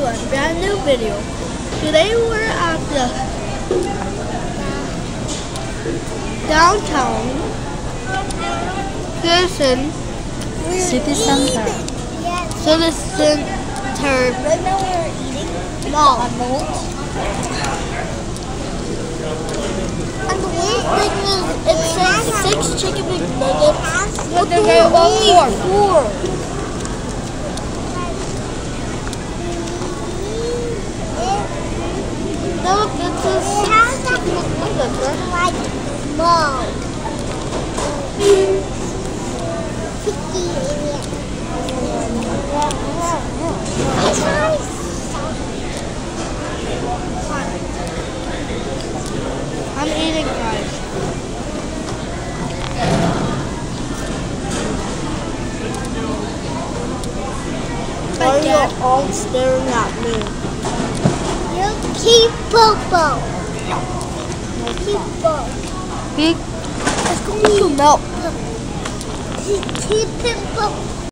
to a brand new video. Today we're at the downtown Citizen City Center. Citizen Center Mall. And the weird thing is, it says six chicken McNuggets. Very well formed. four. No, this is six chicken McNuggets, right? Like mall. I'm eating guys. Why are you all staring at me? Keep popo. Keep popo. Big It's going to milk. Keep popo.